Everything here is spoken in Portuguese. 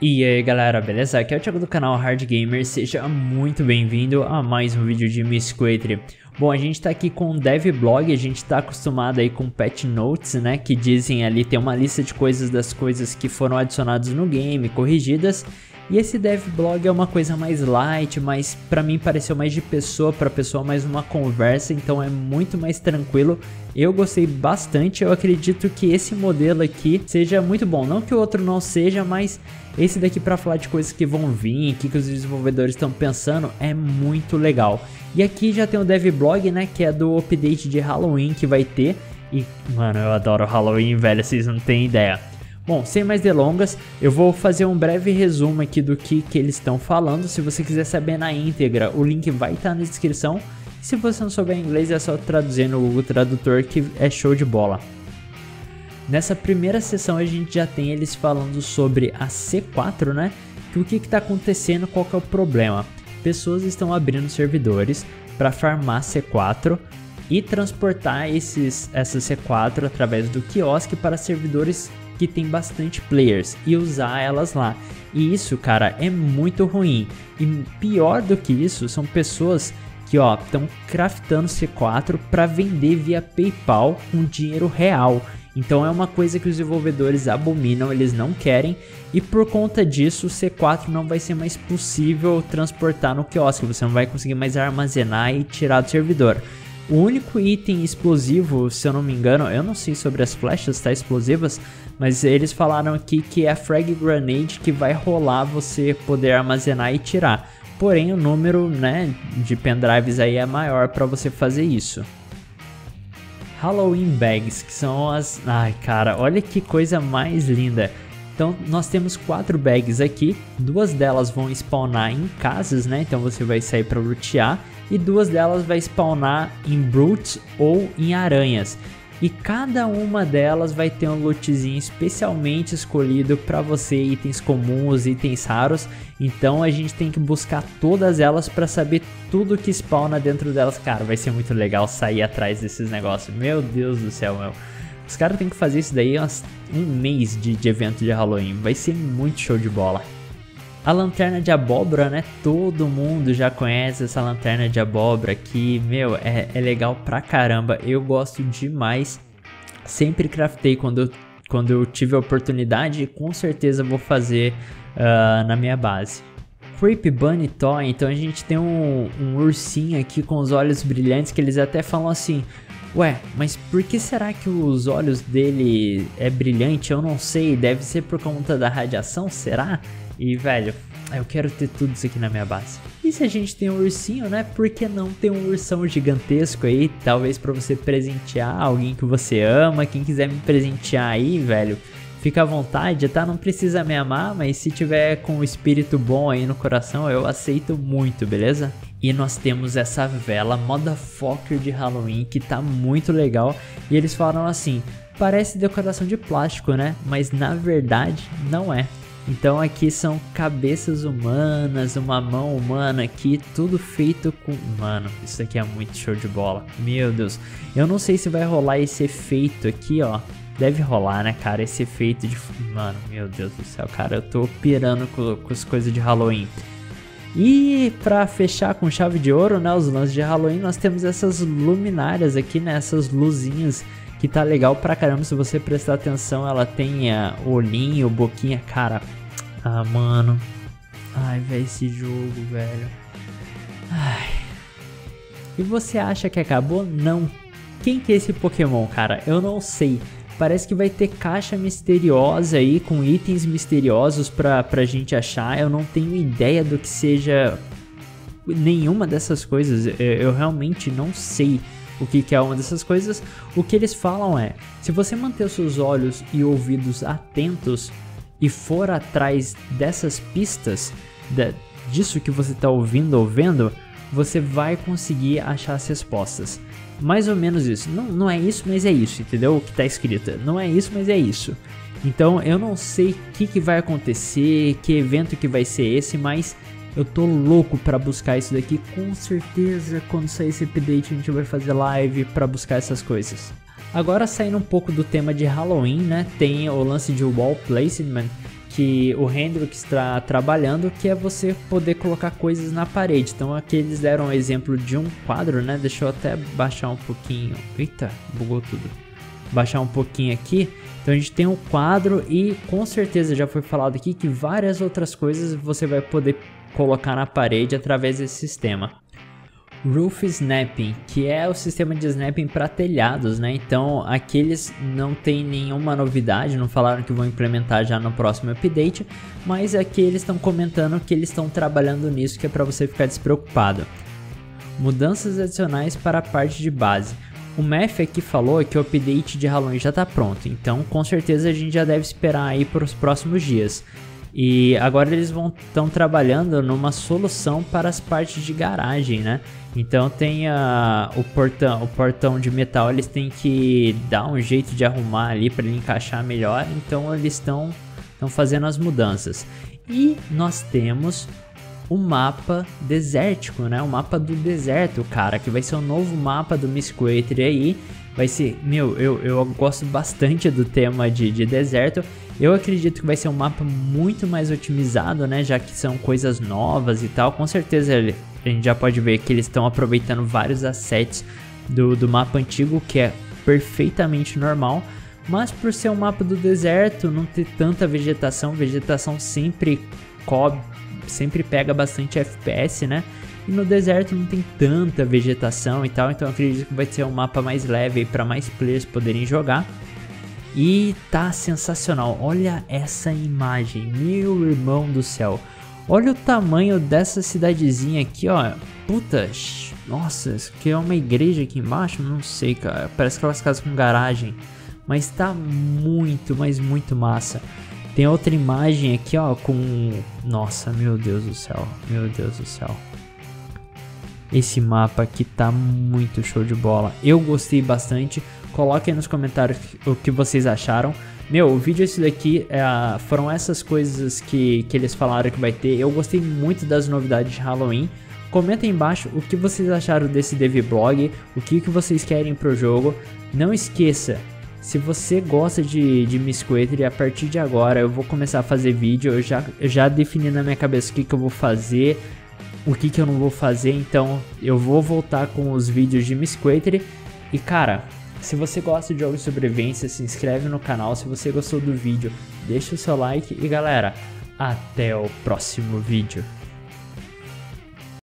E aí galera, beleza? Aqui é o Thiago do canal Hard Gamer, seja muito bem-vindo a mais um vídeo de Miss. Bom, a gente tá aqui com o Devblog, a gente tá acostumado aí com Patch Notes, né, que dizem ali, tem uma lista de coisas das coisas que foram adicionadas no game, corrigidas, e esse devblog é uma coisa mais light, mas para mim pareceu mais de pessoa para pessoa, mais uma conversa, então é muito mais tranquilo. Eu gostei bastante, eu acredito que esse modelo aqui seja muito bom. Não que o outro não seja, mas esse daqui para falar de coisas que vão vir, o que, que os desenvolvedores estão pensando, é muito legal. E aqui já tem o devblog, né, que é do update de Halloween que vai ter. E, mano, eu adoro Halloween, velho, vocês não têm ideia. Bom, sem mais delongas, eu vou fazer um breve resumo aqui do que, que eles estão falando. Se você quiser saber na íntegra, o link vai estar tá na descrição. Se você não souber inglês, é só traduzir no Google Tradutor que é show de bola. Nessa primeira sessão a gente já tem eles falando sobre a C4, né? Que o que está acontecendo, qual é o problema? Pessoas estão abrindo servidores para farmar C4 e transportar esses, essa C4 através do quiosque para servidores que tem bastante players e usar elas lá. E isso, cara, é muito ruim. E pior do que isso, são pessoas que, ó, estão craftando C4 para vender via PayPal com dinheiro real. Então é uma coisa que os desenvolvedores abominam, eles não querem, e por conta disso o C4 não vai ser mais possível transportar no quiosque, você não vai conseguir mais armazenar e tirar do servidor. O único item explosivo, se eu não me engano, eu não sei sobre as flechas tá, explosivas, mas eles falaram aqui que é a Frag Grenade que vai rolar você poder armazenar e tirar. Porém, o número né, de pendrives aí é maior para você fazer isso. Halloween Bags, que são as... Ai, cara, olha que coisa mais linda. Então, nós temos quatro bags aqui, duas delas vão spawnar em casas, né? Então você vai sair para lutear e duas delas vai spawnar em brutes ou em aranhas. E cada uma delas vai ter um lootzinho especialmente escolhido para você, itens comuns, itens raros. Então a gente tem que buscar todas elas para saber tudo que spawna dentro delas. Cara, vai ser muito legal sair atrás desses negócios. Meu Deus do céu, meu. Os caras têm que fazer isso daí um mês de, de evento de Halloween. Vai ser muito show de bola. A lanterna de abóbora, né? Todo mundo já conhece essa lanterna de abóbora que, meu, é, é legal pra caramba. Eu gosto demais. Sempre craftei quando eu, quando eu tive a oportunidade e com certeza vou fazer uh, na minha base. Creepy Bunny Toy, então a gente tem um, um ursinho aqui com os olhos brilhantes que eles até falam assim: Ué, mas por que será que os olhos dele é brilhante? Eu não sei, deve ser por conta da radiação, será? E, velho, eu quero ter tudo isso aqui na minha base. E se a gente tem um ursinho, né? Por que não ter um ursão gigantesco aí? Talvez para você presentear alguém que você ama. Quem quiser me presentear aí, velho, fica à vontade, tá? Não precisa me amar, mas se tiver com um espírito bom aí no coração, eu aceito muito, beleza? E nós temos essa vela Motherfucker de Halloween que tá muito legal. E eles falaram assim: parece decoração de plástico, né? Mas na verdade não é. Então aqui são cabeças humanas, uma mão humana aqui, tudo feito com... Mano, isso aqui é muito show de bola. Meu Deus. Eu não sei se vai rolar esse efeito aqui, ó. Deve rolar, né, cara? Esse efeito de... Mano, meu Deus do céu, cara. Eu tô pirando com, com as coisas de Halloween. E para fechar com chave de ouro, né, os lances de Halloween, nós temos essas luminárias aqui, né, essas luzinhas que tá legal pra caramba. Se você prestar atenção, ela tem uh, olhinho, boquinha, cara. Ah, mano. Ai, velho, esse jogo, velho. Ai. E você acha que acabou? Não. Quem que é esse Pokémon, cara? Eu não sei. Parece que vai ter caixa misteriosa aí com itens misteriosos pra, pra gente achar. Eu não tenho ideia do que seja nenhuma dessas coisas. Eu, realmente não sei o que, é uma dessas coisas. O que eles falam é: se você manter seus olhos e ouvidos atentos e for atrás dessas pistas, disso que você está ouvindo ou vendo, você vai conseguir achar as respostas. Mais ou menos isso. Não, não é isso, mas é isso, entendeu? O que está escrito. Não é isso, mas é isso. Então eu não sei o que, que vai acontecer, que evento que vai ser esse, mas eu tô louco para buscar isso daqui. Com certeza, quando sair esse update, a gente vai fazer live para buscar essas coisas. Agora, saindo um pouco do tema de Halloween, né? Tem o lance de wall placement, que o Hendrix está trabalhando, que é você poder colocar coisas na parede. Então aqui eles deram um exemplo de um quadro, né? Deixa eu até baixar um pouquinho. Eita, bugou tudo. Baixar um pouquinho aqui. Então a gente tem um quadro e com certeza já foi falado aqui que várias outras coisas você vai poder colocar na parede através desse sistema. Roof Snapping, que é o sistema de snapping para telhados, né? Então aqueles não tem nenhuma novidade, não falaram que vão implementar já no próximo update, mas aqui eles estão comentando que eles estão trabalhando nisso, que é para você ficar despreocupado. Mudanças adicionais para a parte de base. O Mef aqui falou que o update de Halloween já está pronto, então com certeza a gente já deve esperar aí para os próximos dias. E agora eles vão estão trabalhando numa solução para as partes de garagem, né? Então tem a, o portão, o portão de metal, eles têm que dar um jeito de arrumar ali para ele encaixar melhor. Então eles estão estão fazendo as mudanças. E nós temos o mapa desértico, né? O mapa do deserto, cara, que vai ser o novo mapa do Miss aí. Vai ser, meu, eu, eu gosto bastante do tema de, de deserto. Eu acredito que vai ser um mapa muito mais otimizado, né? Já que são coisas novas e tal. Com certeza a gente já pode ver que eles estão aproveitando vários assets do, do mapa antigo, que é perfeitamente normal. Mas por ser um mapa do deserto, não ter tanta vegetação, vegetação sempre cobre, sempre pega bastante FPS, né? E no deserto não tem tanta vegetação e tal, então acredito que vai ser um mapa mais leve para mais players poderem jogar. E tá sensacional. Olha essa imagem, meu irmão do céu. Olha o tamanho dessa cidadezinha aqui, ó. Puta, nossa, aqui é uma igreja aqui embaixo? Não sei, cara. Parece aquelas casas com garagem. Mas tá muito, mas muito massa. Tem outra imagem aqui, ó, com... Nossa, meu Deus do céu. Meu Deus do céu. Esse mapa aqui tá muito show de bola. Eu gostei bastante. Coloquem nos comentários o que vocês acharam. Meu, o vídeo esse daqui é, foram essas coisas que, que eles falaram que vai ter. Eu gostei muito das novidades de Halloween. Comenta aí embaixo o que vocês acharam desse devblog, o que, que vocês querem pro jogo. Não esqueça, se você gosta de, de Miss a partir de agora eu vou começar a fazer vídeo. Eu já, já defini na minha cabeça o que, que eu vou fazer, o que, que eu não vou fazer. Então eu vou voltar com os vídeos de Miss Quater. E cara, se você gosta de jogos de sobrevivência, se inscreve no canal. Se você gostou do vídeo, deixa o seu like. E galera, até o próximo vídeo.